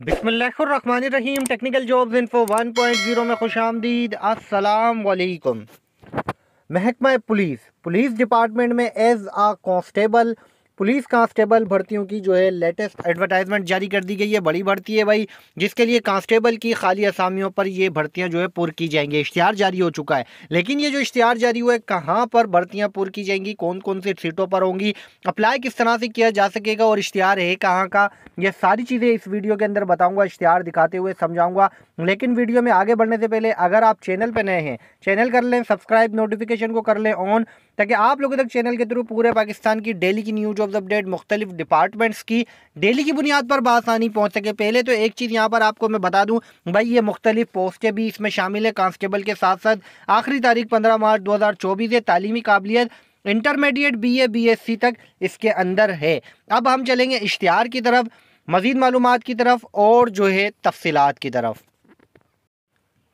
बिस्मिल्लाहिर्रहमानिर्रहीम technical jobs info 1.0 में खुश आमदीद, अस्सलाम वालेकुम। महकमा पुलिस पुलिस डिपार्टमेंट में as a constable police constable भर्तियों की जो है लेटेस्ट एडवर्टाइजमेंट जारी कर दी गई है। बड़ी भर्ती है भाई, जिसके लिए कांस्टेबल की खाली असामियों पर ये भर्तियाँ जो है पुर की जाएँगी। इश्तिहार जारी हो चुका है। लेकिन ये जो इश्तहार जारी हुआ है, कहाँ पर भर्तियाँ पुर की जाएँगी कौन कौन सी सीटों पर होंगी, अप्लाई किस तरह से किया जा सकेगा और इश्तिहार है कहाँ का, ये सारी चीज़ें इस वीडियो के अंदर बताऊँगा इश्तिहार दिखाते हुए समझाऊँगा। लेकिन वीडियो में आगे बढ़ने से पहले अगर आप चैनल पर नए हैं, चैनल कर लें, सब्सक्राइब, नोटिफिकेशन को कर लें ऑन, ताकि आप लोगों तक चैनल के थ्रू पूरे पाकिस्तान की डेली की न्यूज़ जॉब्स अपडेट मुख्तलिफ़ डिपार्टमेंट्स की। डेली की बुनियाद पर बासानी पहुँच सके। पहले तो एक चीज़ यहाँ पर आपको मैं बता दूँ, भाई ये मुख्तलिफ़ पोस्टें भी इसमें शामिल है। कांस्टेबल के साथ साथ आखिरी तारीख पंद्रह मार्च दो हज़ार चौबीस है। तालीमी काबिलियत intermediate B A, B S C तक इसके अंदर है। अब हम चलेंगे इश्तहार की तरफ़, मज़ीद मालूम की तरफ़ और जो है तफसीत की तरफ़।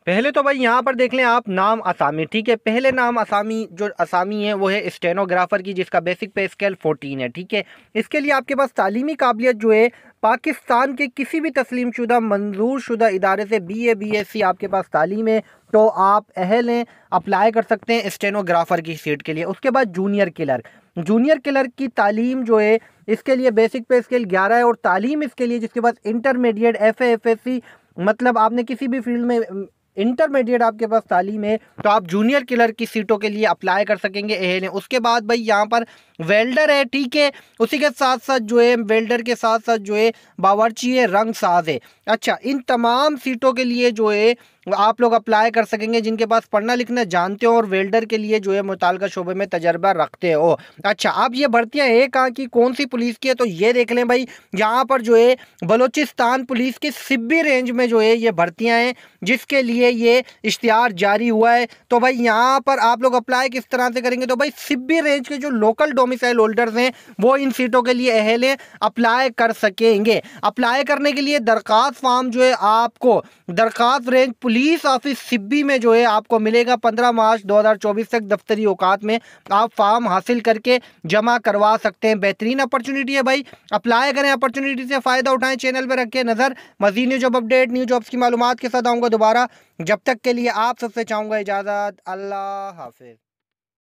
पहले तो भाई यहाँ पर देख लें आप, नाम असामी ठीक है? पहले नाम असामी जो असामी है, वो है स्टेनोग्राफ़र की, जिसका बेसिक पे स्केल फोर्टीन है, ठीक है? इसके लिए आपके पास तालीमी काबिलियत जो है, पाकिस्तान के किसी भी तस्लीम शुदा मंजूर शुदा इदारे से B A B S C आपके पास तालीम है तो आप अहल हैं, अप्लाई कर सकते हैं स्टेनोग्राफ़र की सीट के लिए। उसके बाद जूनियर किलर। जूनियर किलर की तालीम जो है, इसके लिए बेसिक पे स्केल ग्यारह है और तालीम इसके लिए, जिसके पास intermediate F F S C मतलब आपने किसी भी फ़ील्ड में इंटरमीडिएट आपके पास तालीम है तो आप जूनियर किलर की सीटों के लिए अप्लाई कर सकेंगे एहल उसके बाद भाई यहाँ पर वेल्डर है, ठीक है? उसी के साथ साथ जो है वेल्डर के साथ साथ जो है, बावरची है रंग साज है। अच्छा इन तमाम सीटों के लिए जो है आप लोग अप्लाई कर सकेंगे, जिनके पास पढ़ना लिखना जानते हो और वेल्डर के लिए जो है मुताल शोबे में तजर्बा रखते हो। अच्छा अब ये भर्तियाँ है कहाँ की कौन सी पुलिस की है तो ये देख लें भाई, यहाँ पर जो है बलोचिस्तान पुलिस की सिब्बी रेंज में जो है ये भर्तियाँ हैं, जिसके लिए ये इश्तहार जारी हुआ है। तो भाई, यहाँ पर आप लोग अप्लाई किस तरह से करेंगे तो भाई, सिब्बी रेंज के जो लोकल डोमिसाइल होल्डर्स हैं, वो इन सीटों के लिए अहल हैं अप्लाई कर सकेंगे। अप्लाई करने के लिए दरख्वास्त फॉर्म जो है आपको दरख्वास्त रेंज पुलिस ऑफ़िस सिब्बी में जो है आपको मिलेगा। पंद्रह मार्च 2024 तक दफ्तरी औकात में आप फार्म हासिल करके जमा करवा सकते हैं। बेहतरीन अपॉर्चुनिटी है भाई। अप्लाई करें अपॉर्चुनिटी से, फ़ायदा उठाएँ, चैनल पर रखें नज़र। मजीद new job update new jobs की मालूम के साथ आऊँगा दोबारा। जब तक के लिए आप सबसे चाहूँगा इजाज़त। अल्लाह हाफिज़।